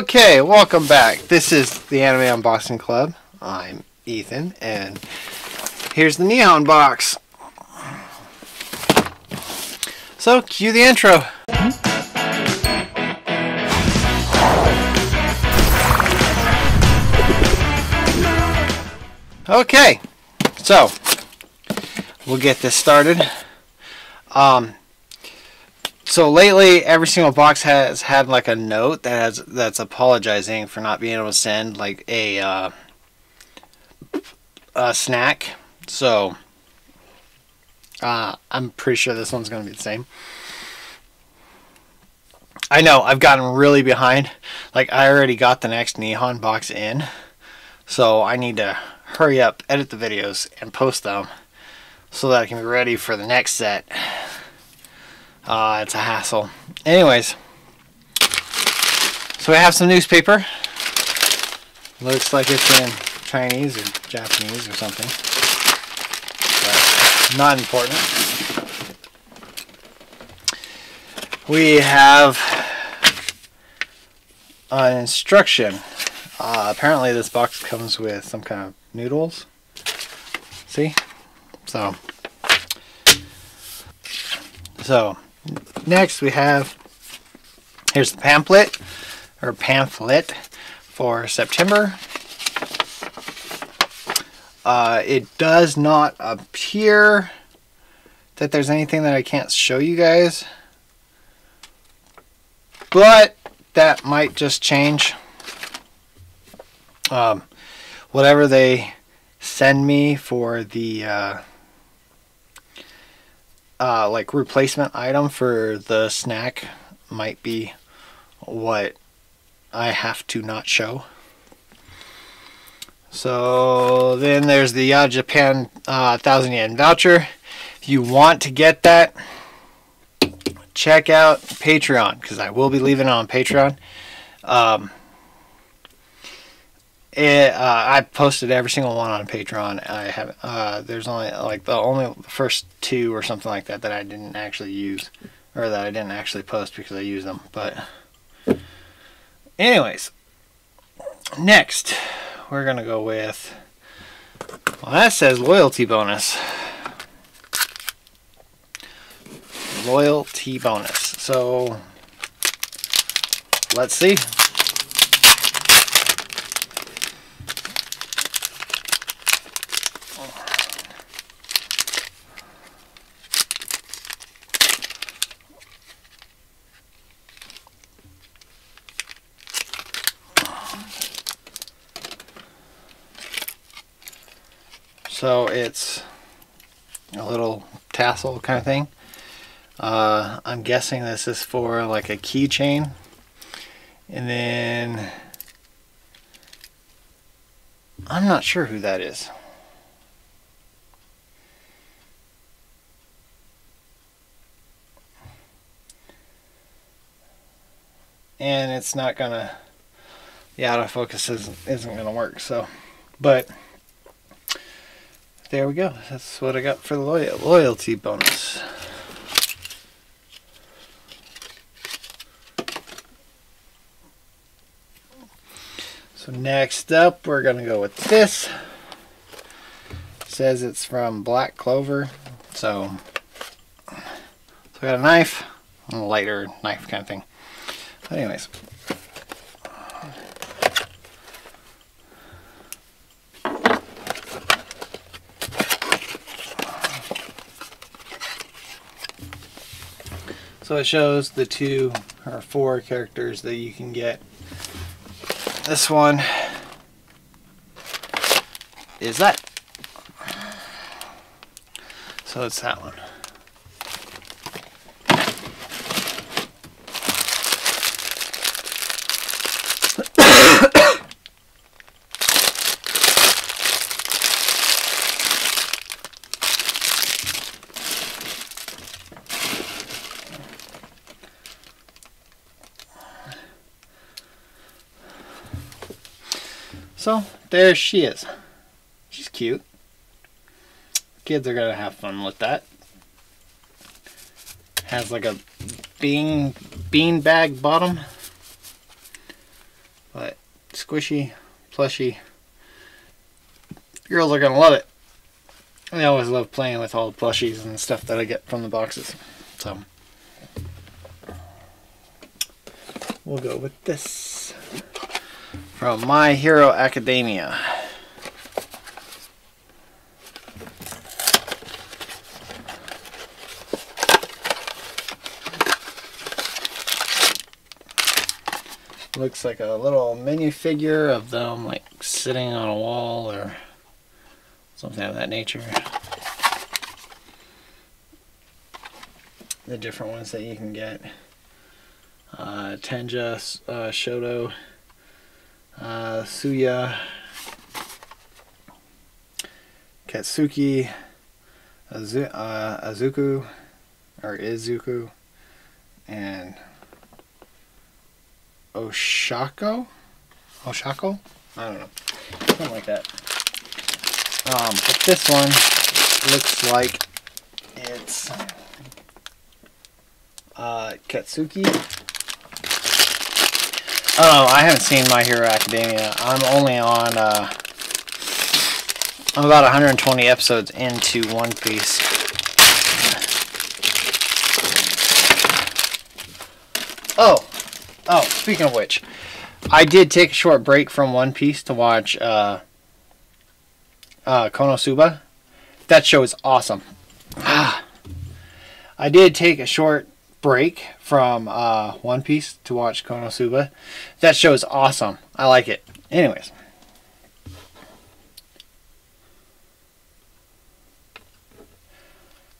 Okay, welcome back. This is the Anime Unboxing Club. I'm Ethan, and here's the Nihon box. So, cue the intro. Okay, so we'll get this started. Um, so lately, every single box has had like a note that has that's apologizing for not being able to send like a uh, a snack. So uh, I'm pretty sure this one's going to be the same. I know I've gotten really behind. Like I already got the next Nihon box in, so I need to hurry up, edit the videos, and post them so that I can be ready for the next set. Uh, it's a hassle. Anyways, so we have some newspaper. Looks like it's in Chinese or Japanese or something. But not important. We have an instruction. Uh, apparently this box comes with some kind of noodles. See? So, so next we have, here's the pamphlet, or pamphlet for September. Uh, it does not appear that there's anything that I can't show you guys. But that might just change. Um, whatever they send me for the uh, uh, like replacement item for the snack might be what I have to not show. So then there's the uh, Japan uh, 1000 yen voucher. If you want to get that, check out Patreon because I will be leaving it on Patreon. Um, it, uh, I posted every single one on Patreon. I have uh, there's only like the only first two or something like that that I didn't actually use or that I didn't actually post because I used them. But anyways, next we're gonna go with well that says loyalty bonus. Loyalty bonus. So let's see. So it's a little tassel kind of thing. Uh, I'm guessing this is for like a keychain. And then I'm not sure who that is. And it's not gonna, the autofocus isn't, isn't gonna work. So, but there we go. That's what I got for the loyal loyalty bonus. So next up, we're going to go with this. It says it's from Black Clover. So, so I got a knife, a lighter knife kind of thing. But anyways, So it shows the two or four characters that you can get. This one is that. So it's that one. So there she is. She's cute. Kids are gonna have fun with that. Has like a bean bean bag bottom. But squishy, plushy. Girls are to love it. I always love playing with all the plushies and stuff that I get from the boxes. So, we'll go with this. From My Hero Academia. looks like a little mini figure of them like sitting on a wall or something of that nature. The different ones that you can get. Uh, Tenja, uh, Shoto, uh, Suya, Katsuki, Azu uh, Azuku, or Izuku, and Oshako? Oshako? I don't know. Something like that. Um, but this one looks like it's uh, Katsuki. Oh, I haven't seen My Hero Academia. I'm only on, uh, I'm about 120 episodes into One Piece. Oh, Oh, speaking of which, I did take a short break from One Piece to watch uh, uh, Konosuba. That show is awesome. Ah. I did take a short break from uh, One Piece to watch Konosuba. That show is awesome. I like it. Anyways.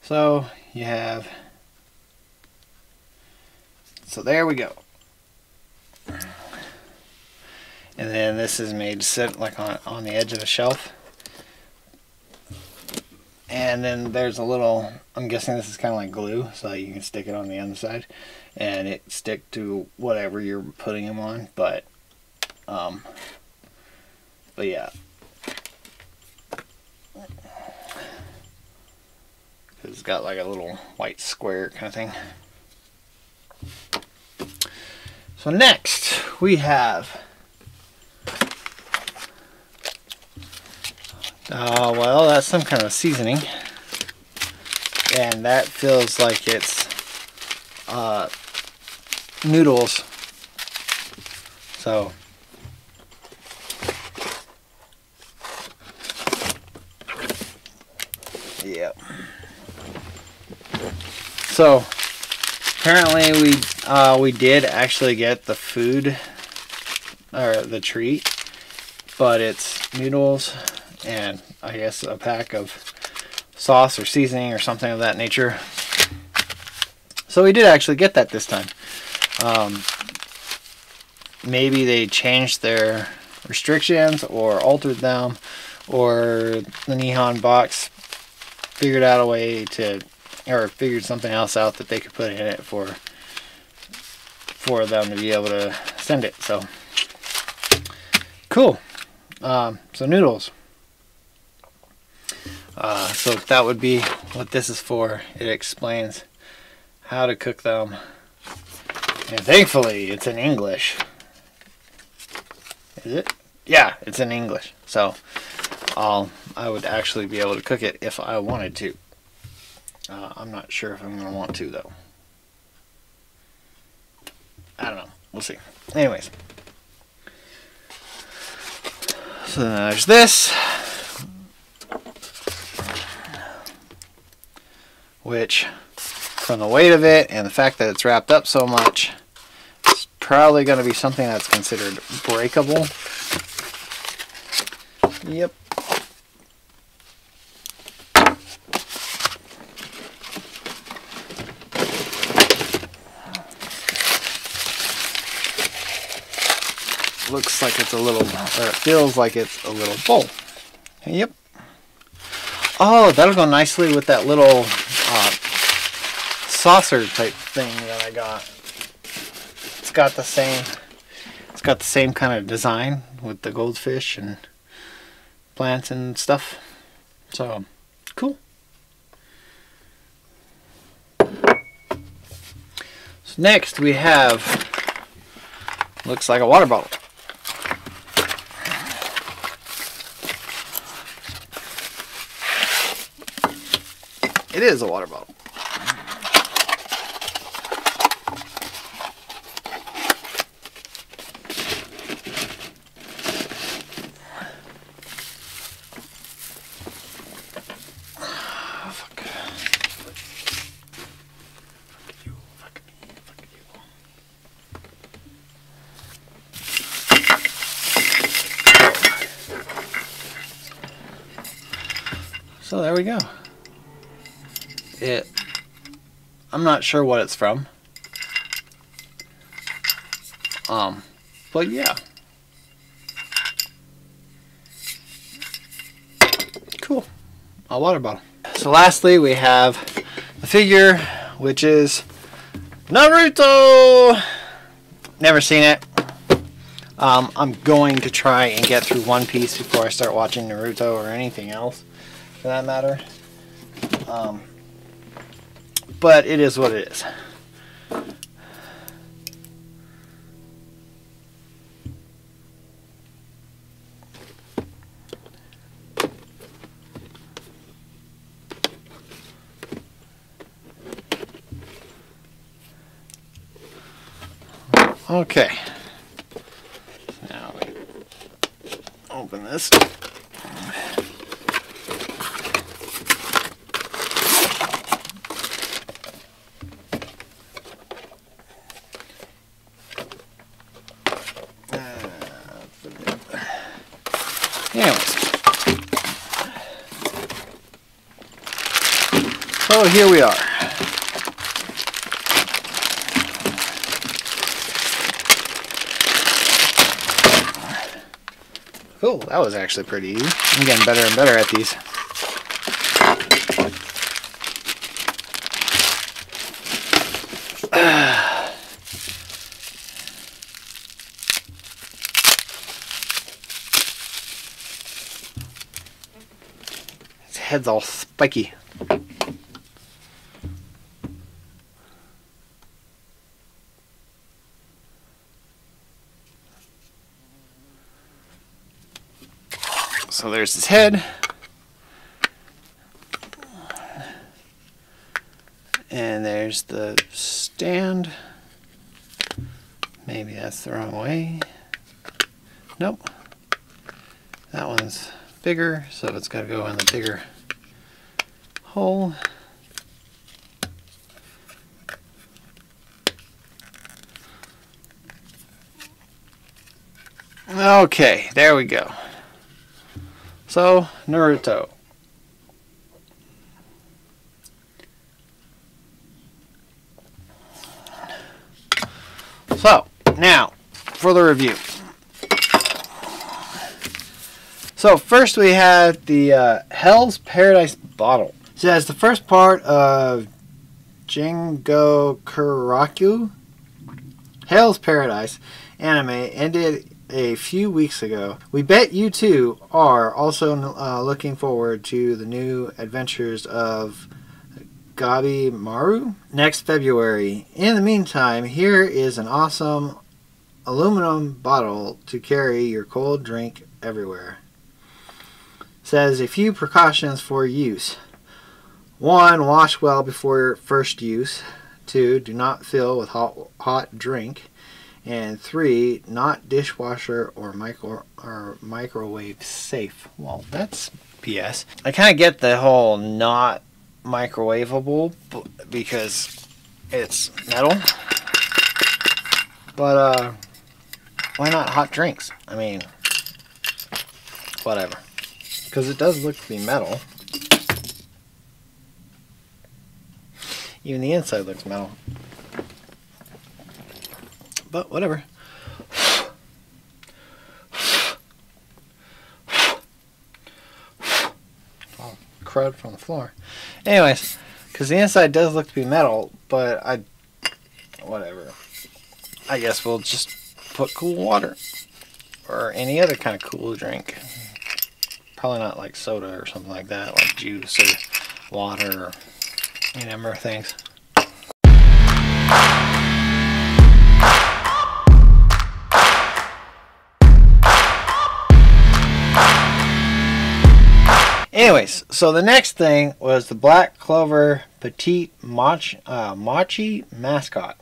So, you have... So there we go. And then this is made to sit like on, on the edge of a shelf. And then there's a little, I'm guessing this is kind of like glue, so you can stick it on the underside. And it stick to whatever you're putting them on. But, um, but yeah. It's got like a little white square kind of thing. So next we have uh, well that's some kind of seasoning. And that feels like it's uh, noodles. So. Yep. So apparently we uh, we did actually get the food or the treat but it's noodles and I guess a pack of sauce or seasoning or something of that nature so we did actually get that this time um, maybe they changed their restrictions or altered them or the Nihon box figured out a way to or figured something else out that they could put in it for for them to be able to send it. So cool. Um, so noodles. Uh, so that would be what this is for. It explains how to cook them. And thankfully, it's in English. Is it? Yeah, it's in English. So I'll I would actually be able to cook it if I wanted to. Uh, I'm not sure if I'm going to want to, though. I don't know. We'll see. Anyways. So there's this. Which, from the weight of it and the fact that it's wrapped up so much, it's probably going to be something that's considered breakable. Yep. looks like it's a little, or it feels like it's a little bowl. Yep. Oh, that'll go nicely with that little saucer type thing that I got. It's got the same it's got the same kind of design with the goldfish and plants and stuff. So cool. So next we have looks like a water bottle. It is a water bottle. We go. It. I'm not sure what it's from. Um, but yeah. Cool. A water bottle. So lastly, we have the figure, which is Naruto. Never seen it. Um, I'm going to try and get through One Piece before I start watching Naruto or anything else for that matter. Um, but it is what it is. Okay. Now open this. Anyways. So here we are. Cool, that was actually pretty easy. I'm getting better and better at these. His head's all spiky. So there's his head. And there's the stand. Maybe that's the wrong way. Nope. That one's bigger, so it's got to go in the bigger hole. Okay, there we go. So, Naruto. So, now, for the review. So, first we had the uh, Hell's Paradise bottle. So, as the first part of Jingo Kuraku, Hell's Paradise anime ended a few weeks ago. We bet you two are also uh, looking forward to the new adventures of Gabimaru next February. In the meantime, here is an awesome aluminum bottle to carry your cold drink everywhere. Says a few precautions for use. One, wash well before first use. Two, do not fill with hot, hot drink and three, not dishwasher or micro or microwave safe. Well, that's BS. I kind of get the whole not microwavable because it's metal, but uh, why not hot drinks? I mean, whatever, because it does look to be metal. Even the inside looks metal but whatever. Oh, crud from the floor. Anyways, because the inside does look to be metal, but I, whatever. I guess we'll just put cool water or any other kind of cool drink. Probably not like soda or something like that, like juice or water or any number of things. Anyways, so the next thing was the Black Clover Petite uh, Machi mascot.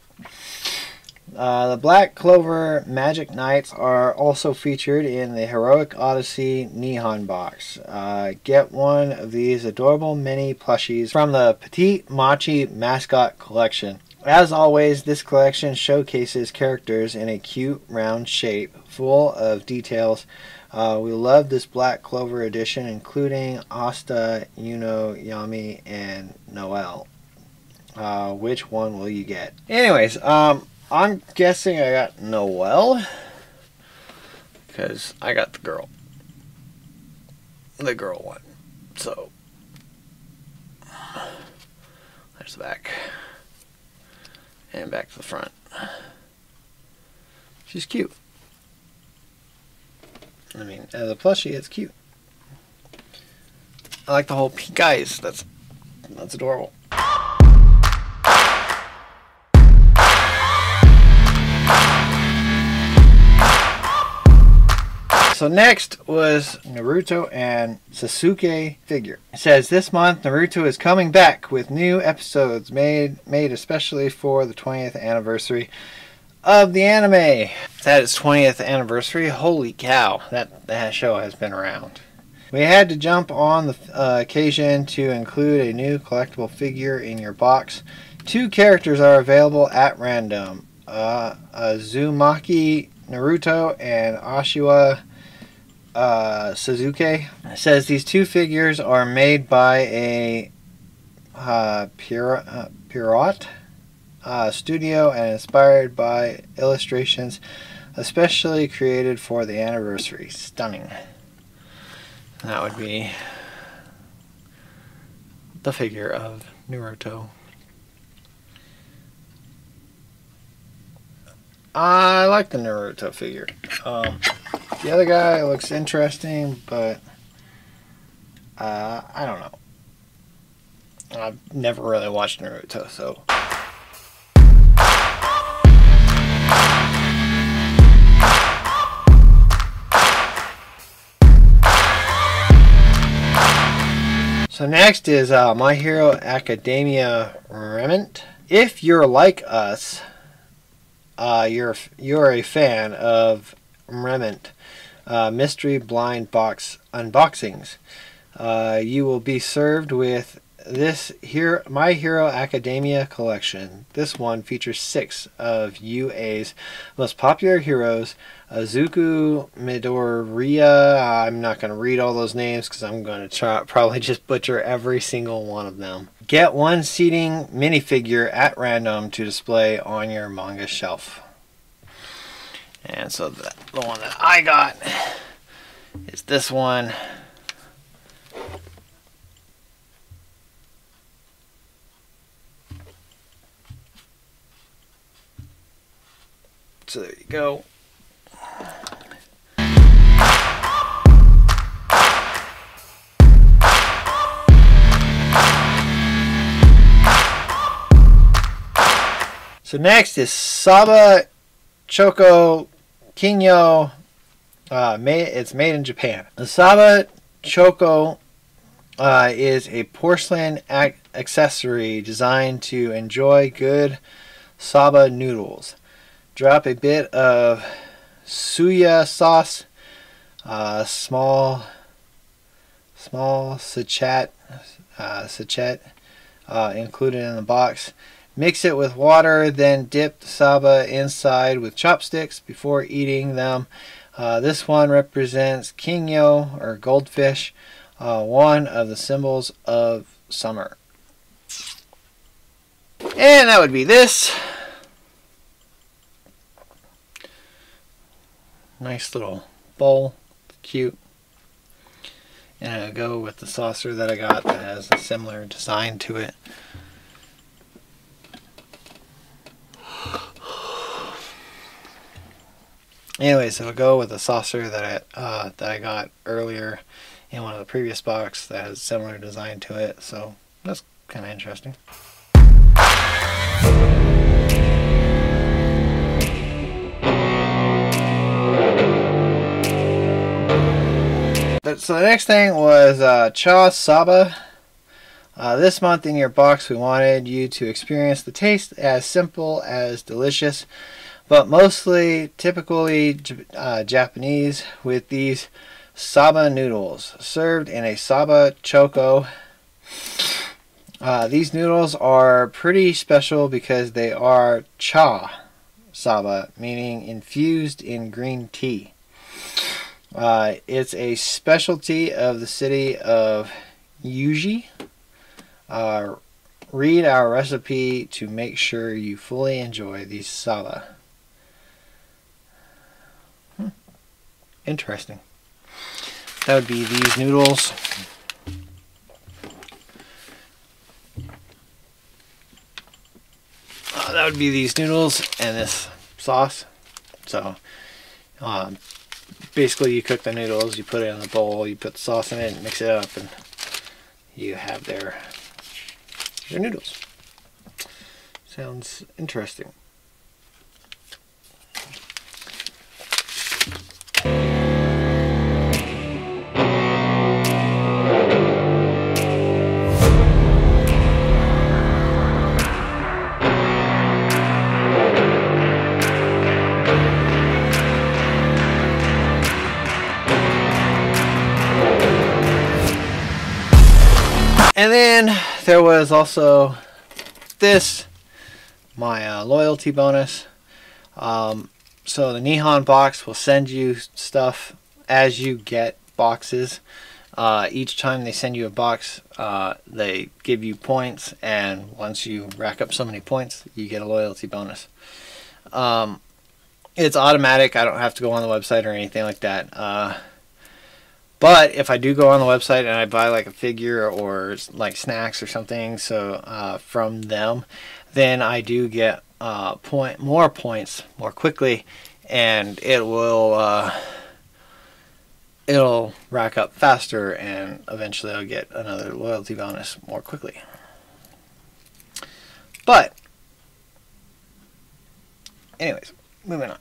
Uh, the Black Clover Magic Knights are also featured in the Heroic Odyssey Nihon box. Uh, get one of these adorable mini plushies from the Petite Machi mascot collection. As always, this collection showcases characters in a cute round shape, full of details. Uh, we love this Black Clover edition, including Asta, Yuno, Yami, and Noel. Uh, which one will you get? Anyways, um, I'm guessing I got Noel because I got the girl, the girl one. So there's the back and back to the front. She's cute. I mean, as a plushie, it's cute. I like the whole pink eyes. That's that's adorable. So next was Naruto and Sasuke figure. It says this month Naruto is coming back with new episodes made made especially for the 20th anniversary of the anime. That is 20th anniversary. Holy cow, that that show has been around. We had to jump on the uh, occasion to include a new collectible figure in your box. Two characters are available at random. Uh, Uzumaki Naruto and Ashiwa uh, Suzuki says these two figures are made by a uh, Pierrot, uh, studio and inspired by illustrations especially created for the anniversary. Stunning. That would be the figure of Naruto. I like the Naruto figure. Um, the other guy looks interesting, but uh, I don't know. I've never really watched Naruto, so. So next is uh, My Hero Academia Re-Ment. If you're like us, uh, you're you're a fan of Re-Ment uh, mystery blind box unboxings. Uh, you will be served with this here My Hero Academia collection. This one features six of UA's most popular heroes. azuku Midoriya. I'm not going to read all those names because I'm going to probably just butcher every single one of them. Get one seating minifigure at random to display on your manga shelf. And so the, the one that I got is this one. So there you go. So next is Saba Choco Kinyo. Uh, made, it's made in Japan. The Saba Choco uh, is a porcelain accessory designed to enjoy good Saba noodles. Drop a bit of suya sauce, uh, small, small sachet, uh, sachet uh, included in the box. Mix it with water, then dip the saba inside with chopsticks before eating them. Uh, this one represents kingyo or goldfish, uh, one of the symbols of summer. And that would be this. Nice little bowl, cute. And I go with the saucer that I got that has a similar design to it. Anyways, it'll go with the saucer that I uh, that I got earlier in one of the previous box that has similar design to it. So that's kind of interesting. So the next thing was uh, Cha Saba. Uh, this month in your box, we wanted you to experience the taste as simple as delicious, but mostly typically uh, Japanese with these Saba noodles served in a Saba choco. Uh, these noodles are pretty special because they are cha Saba, meaning infused in green tea. Uh, it's a specialty of the city of Yuji. Uh, read our recipe to make sure you fully enjoy these sala. Hmm. Interesting. That would be these noodles. Uh, that would be these noodles and this sauce. So, um, basically you cook the noodles, you put it in a bowl, you put the sauce in it, mix it up, and you have their your noodles. Sounds interesting. And then there was also this, my uh, loyalty bonus. Um, so the Nihon box will send you stuff as you get boxes. Uh, each time they send you a box, uh, they give you points, and once you rack up so many points, you get a loyalty bonus. Um, it's automatic. I don't have to go on the website or anything like that. Uh, but if I do go on the website and I buy like a figure or like snacks or something, so uh, from them, then I do get uh, point more points more quickly, and it will uh, it'll rack up faster, and eventually I'll get another loyalty bonus more quickly. But, anyways, moving on.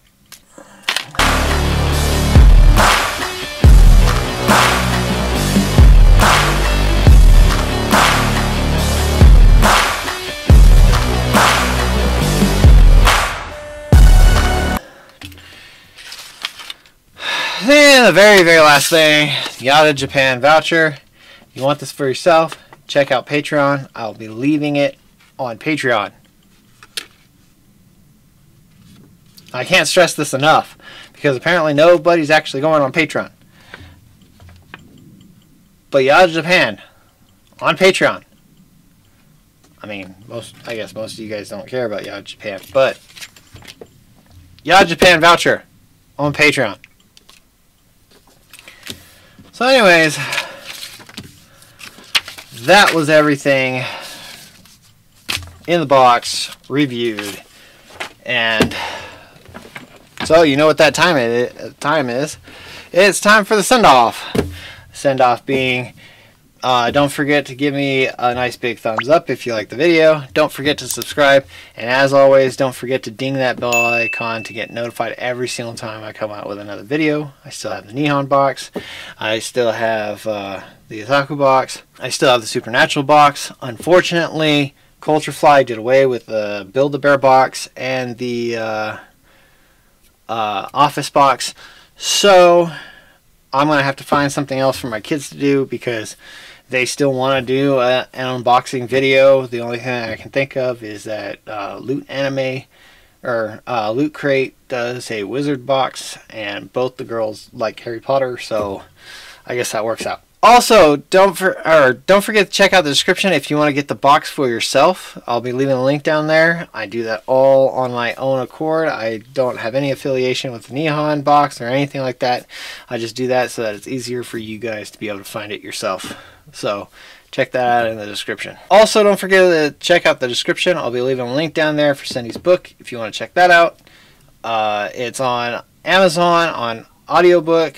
Then the very, very last thing, Yatta Japan voucher. You want this for yourself? Check out Patreon. I'll be leaving it on Patreon. I can't stress this enough because apparently nobody's actually going on Patreon. But Yatta Japan on Patreon. I mean, most I guess most of you guys don't care about Yatta Japan, but Yatta Japan voucher on Patreon. So anyways, that was everything in the box reviewed and so you know what that time is, time is. It's time for the send off. Send off being uh, don't forget to give me a nice big thumbs up if you like the video. Don't forget to subscribe. And as always, don't forget to ding that bell icon to get notified every single time I come out with another video. I still have the Nihon box. I still have uh, the Otaku box. I still have the Supernatural box. Unfortunately, Culturefly did away with the Build-A-Bear box and the uh, uh Office box. So I'm going to have to find something else for my kids to do because they still want to do a, an unboxing video. The only thing I can think of is that uh, Loot Anime or uh, Loot Crate does a wizard box, and both the girls like Harry Potter, so I guess that works out. Also, don't for or don't forget to check out the description if you want to get the box for yourself. I'll be leaving a link down there. I do that all on my own accord. I don't have any affiliation with the Nihon box or anything like that. I just do that so that it's easier for you guys to be able to find it yourself. So check that out in the description. Also, don't forget to check out the description. I'll be leaving a link down there for Cindy's book if you want to check that out. Uh, it's on Amazon on audiobook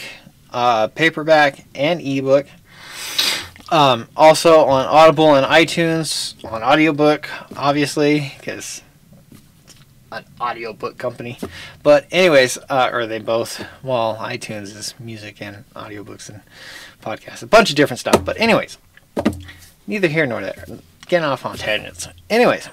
uh, paperback and ebook. Um, also on Audible and iTunes on audiobook, obviously, because an audiobook company. But anyways, uh, or they both. Well, iTunes is music and audiobooks and podcasts, a bunch of different stuff. But anyways, neither here nor there. Getting off on tangents. Anyways.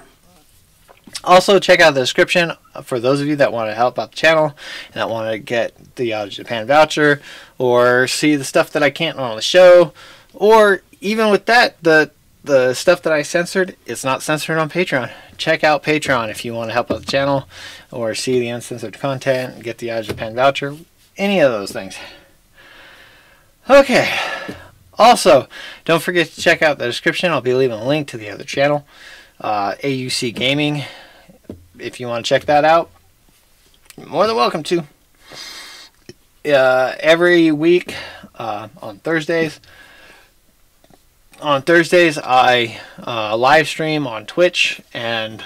Also, check out the description for those of you that want to help out the channel and that want to get the Yatta Japan voucher or see the stuff that I can't on the show, or even with that, the the stuff that I censored, it's not censored on Patreon. Check out Patreon if you want to help out the channel or see the uncensored content, get the Yatta Japan voucher, any of those things. Okay. Also, don't forget to check out the description. I'll be leaving a link to the other channel, uh, AUC Gaming. If you want to check that out, more than welcome to. Uh, every week uh, on Thursdays, on Thursdays, I uh, live stream on Twitch and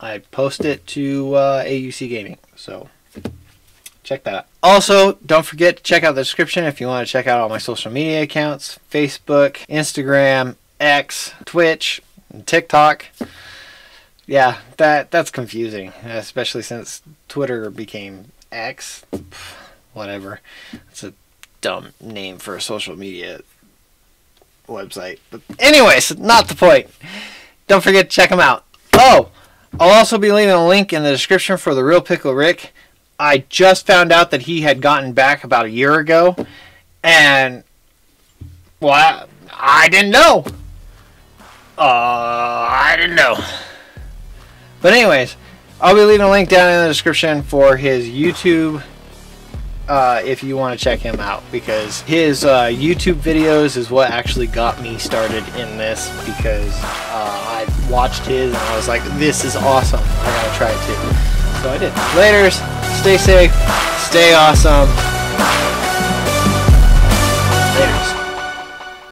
I post it to uh, AUC Gaming. So check that out. Also, don't forget to check out the description if you want to check out all my social media accounts Facebook, Instagram, X, Twitch, and TikTok. Yeah, that that's confusing, especially since Twitter became X. Whatever. It's a dumb name for a social media website. But anyways, not the point. Don't forget to check them out. Oh, I'll also be leaving a link in the description for the real Pickle Rick. I just found out that he had gotten back about a year ago, and well, I, I didn't know. Uh, I didn't know. But anyways, I'll be leaving a link down in the description for his YouTube uh, if you want to check him out because his uh, YouTube videos is what actually got me started in this because uh, I watched his and I was like, this is awesome. I gotta try it too. So I did. Laters, stay safe, stay awesome.